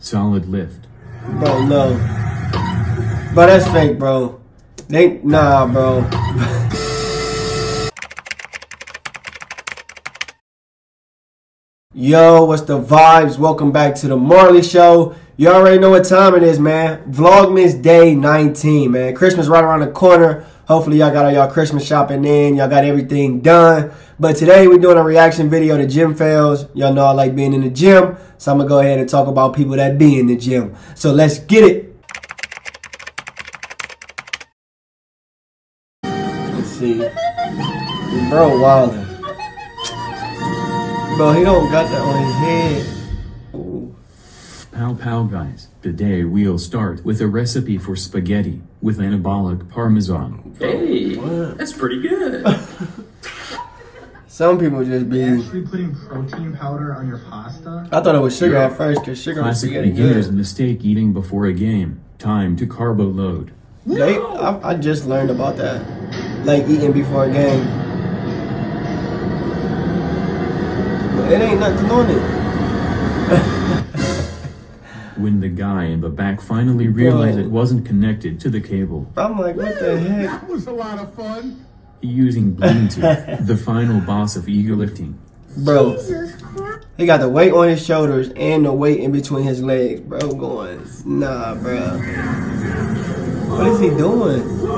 solid lift. Bro, no. Bro, that's fake, bro. They, nah, bro. Yo, what's the vibes? Welcome back to the Marley Show. You already know what time it is, man. Vlogmas Day 19, man. Christmas right around the corner. Hopefully y'all got all y'all Christmas shopping in. Y'all got everything done. But today we're doing a reaction video to gym fails. Y'all know I like being in the gym. So I'm going to go ahead and talk about people that be in the gym. So let's get it. Let's see. Bro, wildin'. Bro, he don't got that on his head. Pow pow guys, today we'll start with a recipe for spaghetti with anabolic parmesan. Hey, What? that's pretty good. Some people just be. actually putting protein powder on your pasta? I thought it was sugar at first because sugar was Classic spaghetti beginner's good. mistake eating before a game. Time to carbo load. They, I, I just learned about that. Like eating before a game. But it ain't nothing on it. When the guy in the back finally realized Bro. it wasn't connected to the cable, I'm like, what the heck? That was a lot of fun. Using Bluetooth, the final boss of ego lifting. Bro, he got the weight on his shoulders and the weight in between his legs. Bro, going, nah, bro. What is he doing?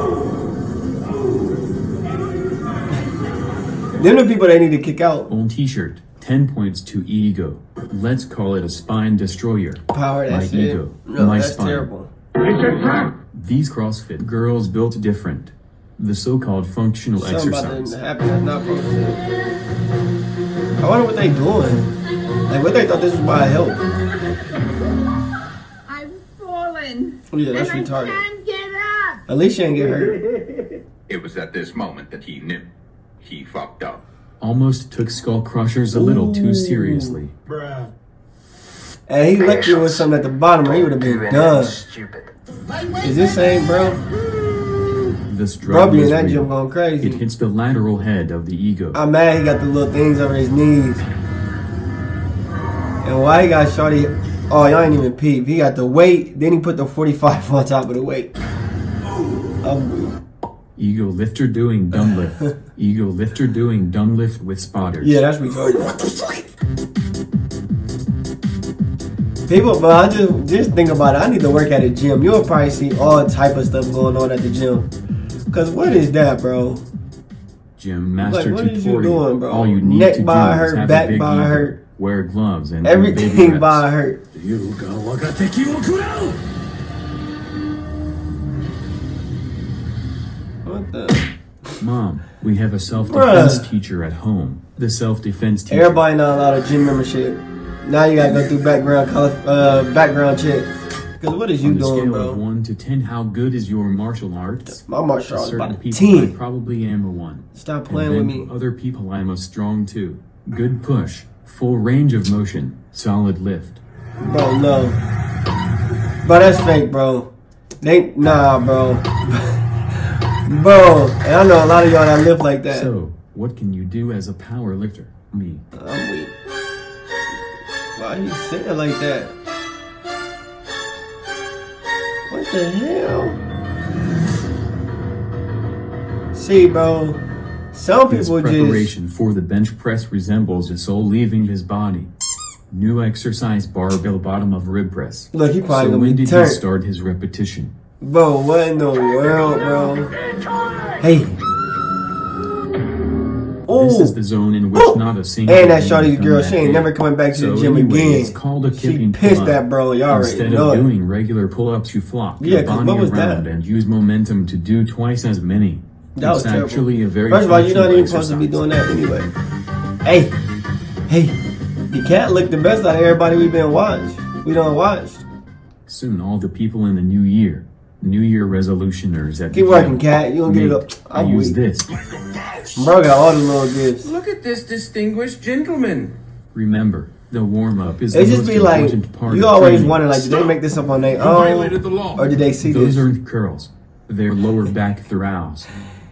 Them the people they need to kick out. Old t-shirt, 10 points to ego. Let's call it a spine destroyer. Power, My that's it. ego, No, my that's spine. terrible. These CrossFit girls built different. The so-called functional Something about exercise. to happen that's not supposed. I wonder what they doing. Like, what they thought this was by help. I've fallen. Oh, yeah, that's and retarded. I can't get up. At least she ain't get hurt. It was at this moment that he knew. He fucked up. Almost took Skull Crushers a little too seriously. Bruh. And he looked you with something at the bottom, or he would have been done. Stupid. Is this same, bro? This Bro drug be in is that gym going It hits the lateral head of the ego. I'm mad he got the little things over his knees. And why he got shorty? Oh, y'all ain't even peep. He got the weight, then he put the 45 on top of the weight. I'm weak. Ego lifter doing dumb lift. Ego lifter doing dumb lift with spotters. Yeah, that's retarded. People, but I just just think about it. I need to work at a gym. You'll probably see all type of stuff going on at the gym. Cause what is that, bro? Gym master Like, what is you tutorial. doing, bro? All you need Neck to by do is hurt, have back a big by ego. hurt. Wear gloves and do baby Everything reps. by hurt. What the? Mom, we have a self-defense Bruh. teacher at home. The self-defense teacher. Everybody not allowed a gym membership. Now you gotta go through background uh, background check. Cause what is you On doing, bro? Of 1 to 10, how good is your martial arts? My martial arts certain about a people, I probably am a 1. Stop playing with me. other people, I'm a strong 2. Good push. Full range of motion. Solid lift. Bro, no. Bro, that's fake, bro. They, nah, bro. bro, and I know a lot of y'all that live like that. So, what can you do as a power lifter? Me. I'm weak. Why you sitting like that? What the hell? See, bro. Some His people just. preparation for the bench press resembles a soul leaving his body. New exercise barbell bottom of rib press. Look, he probably so gonna when be did he start his repetition? Bro, what in the world, bro? Hey. This is the zone in which Ooh. not a single and that can girl, she ain't never coming back to so the gym anyway, again. It's called a She kipping pissed that bro, y'all already Instead know of it. doing regular pull-ups, you flop Yeah, 'cause body what was around that? and use momentum to do twice as many. That it's was terrible. actually a very First of all, you're not even supposed to be doing that anyway. Hey, hey, the cat looked the best out of everybody we've been watched. We don't watch. Soon, all the people in the new year, New Year resolutioners at Keep the working, gym, cat. You gonna get it up. I I'm use weak. this. Bro got all the little gifts. Look at this distinguished gentleman. Remember, the warm-up is It the just most be like important part you always wonder like, did they make this up on their violated the own, law. or did they see Those this? aren't curls. They're lower back throws.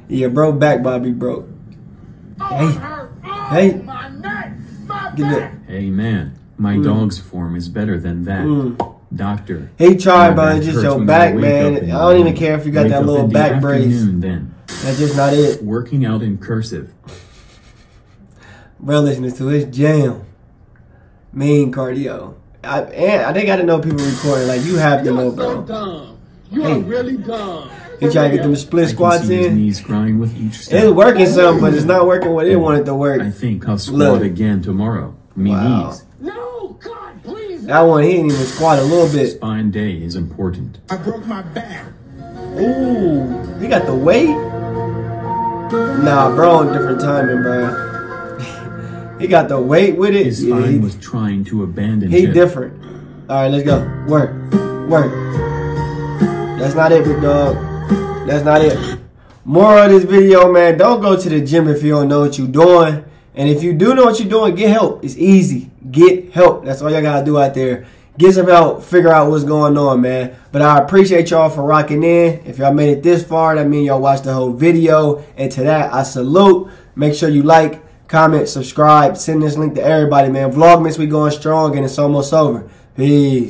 Yeah, bro, back Bobby broke. Hey, hey, get up. Hey man, my Mm. dog's form is better than that. Mm. Doctor. He tried, my bro. It's just hurts your back, man. I don't even care if you got that little in back brace. Then That's just not it. working out in cursive. Bro, listening to his jam. Mean cardio. I, and I they got to know people recording. Like, you have to know, bro. dumb. You Hey. really dumb. He trying to get them I split can squats see his in. knees crying with each It's working some, but it's not working what they want it to work. I think I'll squat Look. again tomorrow. Me Wow. knees. No, God, please. That one, he didn't even squat a little bit. Spine day is important. I broke my back. Ooh, he got the weight. Nah, bro, on different timing, bro. he got the weight with it. His Yeah, spine he, was trying to abandon he him. different. All right, let's go. Work, work. That's not it, big dog. That's not it. More of this video, man. Don't go to the gym if you don't know what you're doing. And if you do know what you're doing, get help. It's easy. Get help. That's all y'all gotta do out there. Get some help. Figure out what's going on, man. But I appreciate y'all for rocking in. If y'all made it this far, that means y'all watched the whole video. And to that, I salute. Make sure you like, comment, subscribe. Send this link to everybody, man. Vlogmas, we going strong and it's almost over. Peace.